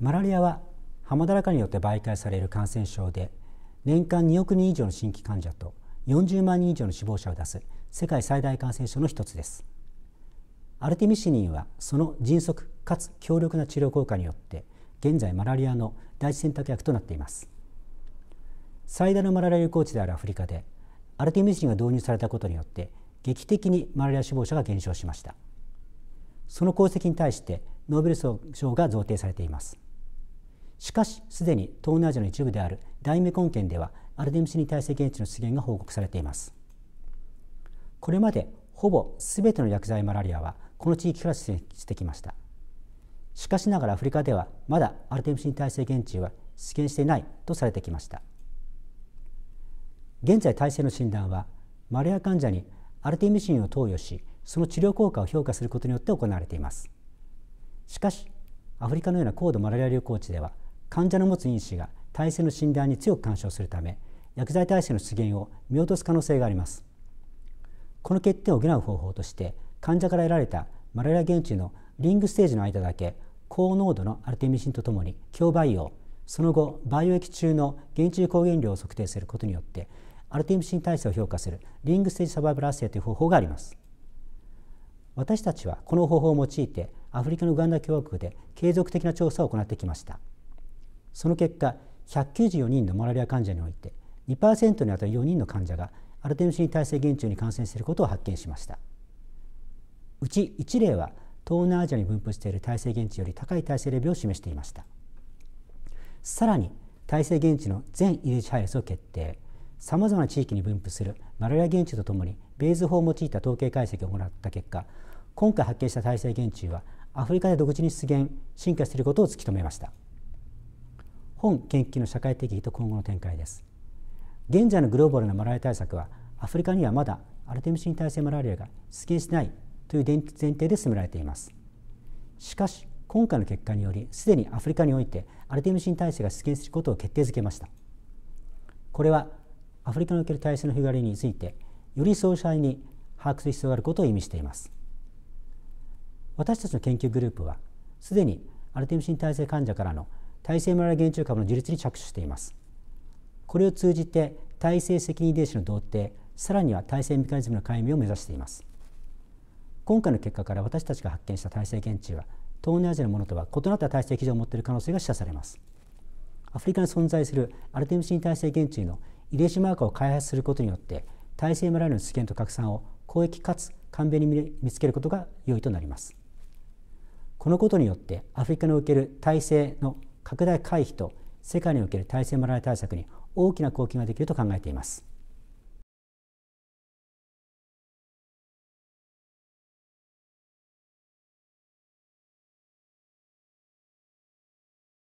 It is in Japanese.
マラリアはハマダラカによって媒介される感染症で年間2億人以上の新規患者と40万人以上の死亡者を出す世界最大感染症の一つです。アルティミシニンはその迅速かつ強力な治療効果によって現在マラリアの第一選択薬となっています。最大のマラリア流行地であるアフリカでアルティミシンが導入されたことによって劇的にマラリア死亡者が減少しました。その功績に対してノーベル賞が贈呈されています。しかしすでに東南アジアの一部である大メコン県ではアルテミシンに耐性現地の出現が報告されています。これまでほぼ全ての薬剤マラリアはこの地域から出現してきました。しかしながらアフリカではまだアルテミシン耐性現地は出現していないとされてきました。現在体制の診断はマラリア患者にアルテミシンを投与しその治療効果を評価することによって行われています。しかしアフリカのような高度マラリア流行地では患者の持つ因子が体制の診断に強く干渉するため薬剤耐性の出現を見落とす可能性があります。この欠点を補う方法として患者から得られたマラリア原虫のリングステージの間だけ高濃度のアルテミシンとともに強培養その後培養液中の原虫抗原量を測定することによってアルテミシン耐性を評価するリングステージサバイバルアッセイという方法があります。私たちはこの方法を用いてアフリカのウガンダ共和国で継続的な調査を行ってきました。その結果194人のマラリア患者において2%にあたる4人の患者がアルテミシン耐性原虫に感染することを発見しました。うち1例は東南アジアに分布している耐性原虫より高い耐性レベルを示していました。さらに耐性原虫の全遺伝子配列を決定。さまざまな地域に分布するマラリア原虫とともにベーズ法を用いた統計解析を行った結果今回発見した耐性原虫はアフリカで独自に出現進化していることを突き止めました。本研究の社会的意義と今後の展開です。現在のグローバルなマラリア対策はアフリカにはまだアルテミシン耐性マラリアが出現しないという前提で進められています。しかし今回の結果によりすでにアフリカにおいてアルテミシン耐性が出現することを決定づけました。これはアフリカにおける体制の広がりについてより詳細に把握する必要があることを意味しています。私たちの研究グループはすでにアルテミシン耐性患者からの耐性マラリア原虫株の自立に着手しています。これを通じて耐性責任遺伝子の同定さらには耐性メカニズムの解明を目指しています。今回の結果から私たちが発見した耐性原虫は東南アジアのものとは異なった耐性基準を持っている可能性が示唆されます。アフリカに存在するアルテミシン耐性原虫の遺伝子マーカーを開発することによって耐性マラリアの出現と拡散を広域かつ簡便に見つけることが良いとなります。このことによってアフリカにおける体制の拡大回避と世界における体制マラリア対策に大きな貢献ができると考えています。